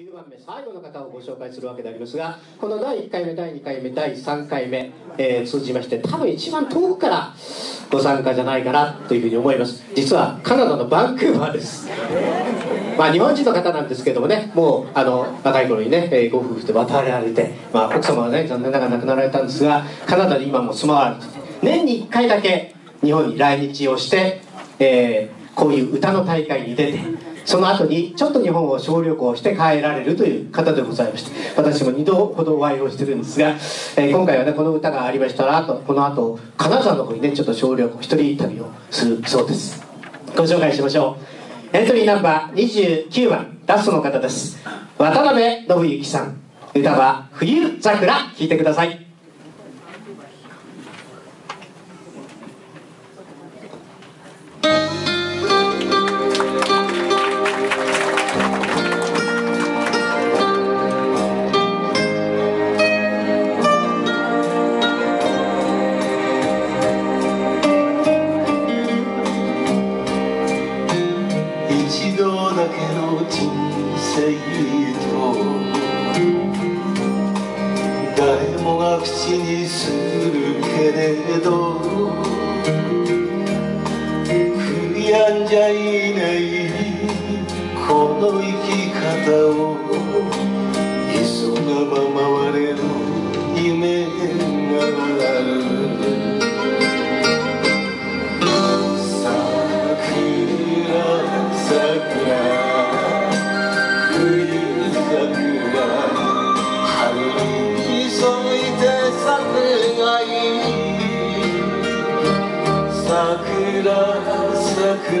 9番目最後の方をご紹介するわけでありますがこの第1回目第2回目第3回目、えー、通じまして多分一番遠くからご参加じゃないかなというふうに思います。実はカナダのバンクーバーです。まあ日本人の方なんですけどもねもうあの若い頃にね、えー、ご夫婦で渡られて、まあ、奥様はね残念ながら亡くなられたんですがカナダに今も住まわれて年に1回だけ日本に来日をして、えー、こういう歌の大会に出てその後にちょっと日本を小旅行して帰られるという方でございまして私も2度ほどお会いをしてるんですが、えー、今回はねこの歌がありましたらとこの後金沢の方にねちょっと小旅行一人旅をするそうです。ご紹介しましょう。エントリーナンバー29番ラストの方です。渡辺信之さん。歌は「冬桜」聴いてください。だけの人生と誰もが口にするけれど悔やんじゃいないこの生き方を急がば回れる夢がある桜吉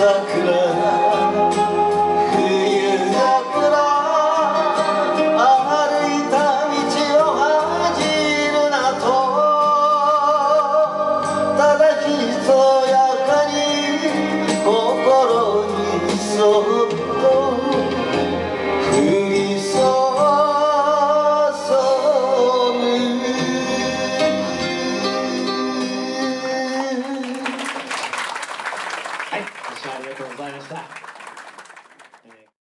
桜